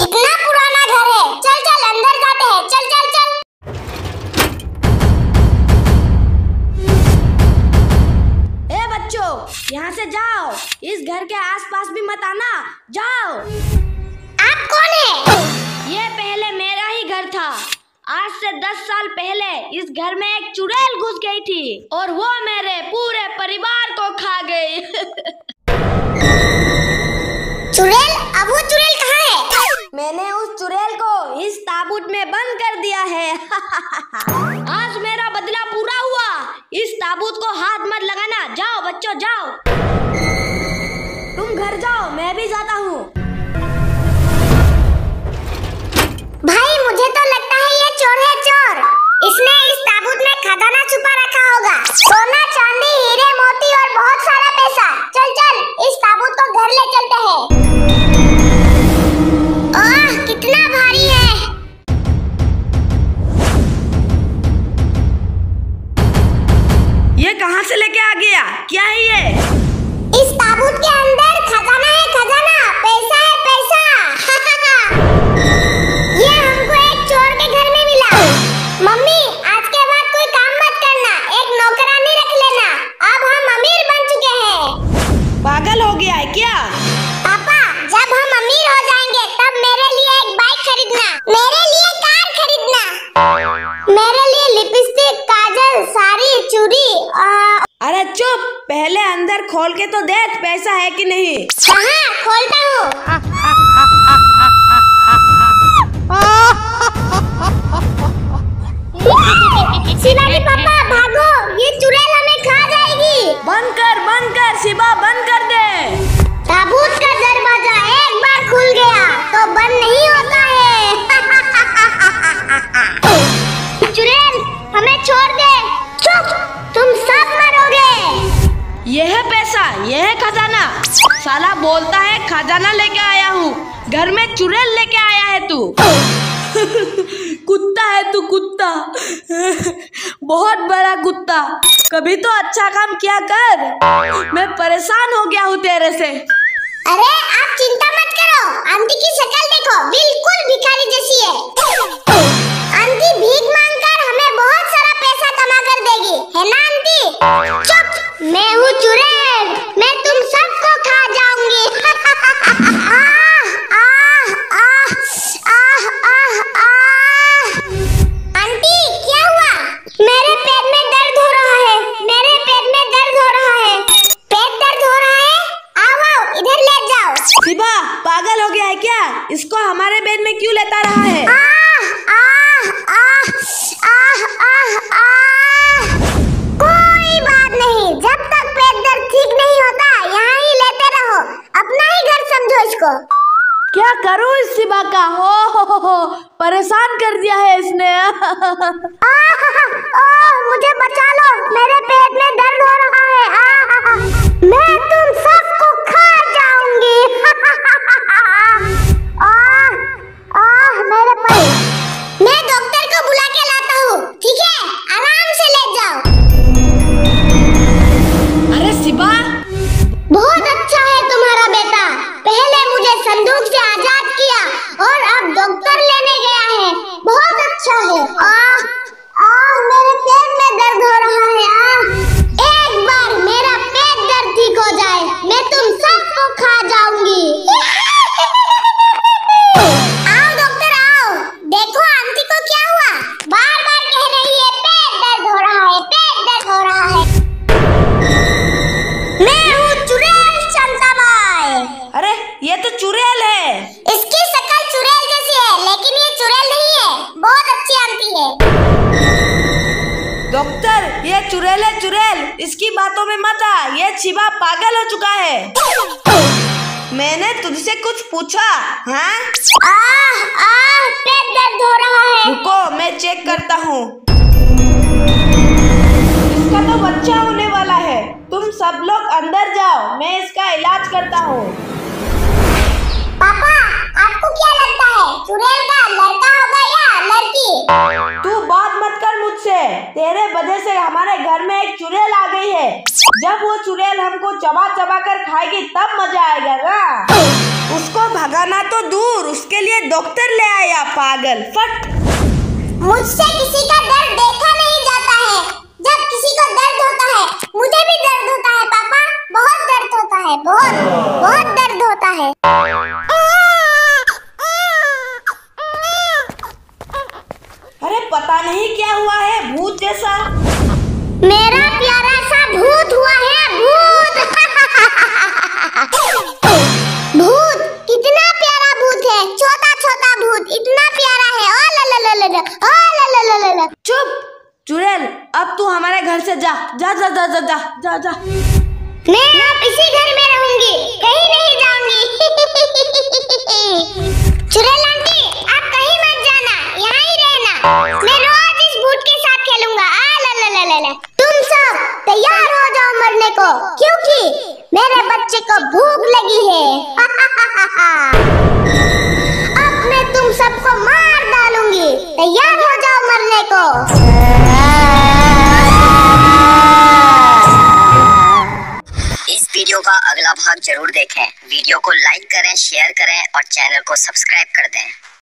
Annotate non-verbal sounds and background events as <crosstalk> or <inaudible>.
कितना पुराना घर है? चल चल अंदर जाते हैं। चल चल चल। ए बच्चों यहाँ से जाओ। इस घर के आसपास भी मत आना। जाओ। आप कौन है? ये पहले मेरा ही घर था। आज से दस साल पहले इस घर में एक चुड़ैल घुस गई थी और वो मेरे पूरे परिवार को खा गई। <laughs> चुड़ैल, अब वो चुड़ैल कहाँ है? मैंने उस चुड़ैल को इस ताबूत में बंद कर दिया है। <laughs> आज मेरा बदला पूरा हुआ। इस ताबूत को हाथ मत लगाना। जाओ बच्चों, जाओ। गया क्या है ये? खोल के तो देख पैसा है कि नहीं? खोलता हूँ। मरोगे ये है पैसा ये है खजाना। साला बोलता है, खजाना लेके आया हूँ। घर में चुड़ैल लेके आया है तू। <laughs> कुत्ता है तू, कुत्ता। <laughs> बहुत बड़ा कुत्ता। कभी तो अच्छा काम किया कर। मैं परेशान हो गया हूँ तेरे से। अरे, आप चिंता मत करो। आंटी की शक्ल देखो। बिल्कुल भिखारी इसको हमारे बेड में क्यों लेता रहा है? आह आह आह आह आह आह। कोई बात नहीं जब तक पेट दर्द ठीक नहीं होता यहाँ ही लेते रहो। अपना ही घर समझो इसको। क्या करूँ इस शिवा का? हो, हो, हो, हो परेशान कर दिया है इसने। आह मुझे चुड़ैल है चुड़ैल। इसकी बातों में मत आ। ये शिवा पागल हो चुका है। मैंने तुझसे कुछ पूछा हाँ? आह पेट दर्द हो रहा है। रुको मैं चेक करता हूँ। इसका तो बच्चा होने वाला है। तुम सब लोग अंदर जाओ। मैं इसका इलाज करता हूँ। पापा आपको क्या लगता है? चुड़ैल का लड़का होगा या लड़की? तू बात मत कर मुझसे। तेरे वजह से हमारे घर में एक चुड़ैल आ गई है। जब वो चुड़ैल हमको चबा चबा कर खाएगी तब मज़ा आएगा ना? उसको भगाना तो दूर उसके लिए डॉक्टर ले आया पागल। फट। मुझसे किसी का दर्द देखा अरे पता नहीं क्या हुआ है भूत जैसा। मेरा प्यारा सा भूत हुआ है भूत। भूत कितना प्यारा भूत है। छोटा छोटा भूत इतना प्यारा है। ओ ला ला ला ला ओ ला ला ला ला चुप चुड़ैल अब तू हमारे घर से जा। जा जा जा जा जा जा, जा। मरने को, क्योंकि मेरे बच्चे को भूख लगी है। अब मैं तुम सबको मार डालूँगी। तैयार हो जाओ मरने को। इस वीडियो का अगला भाग ज़रूर देखें। वीडियो को लाइक करें शेयर करें और चैनल को सब्सक्राइब कर दें।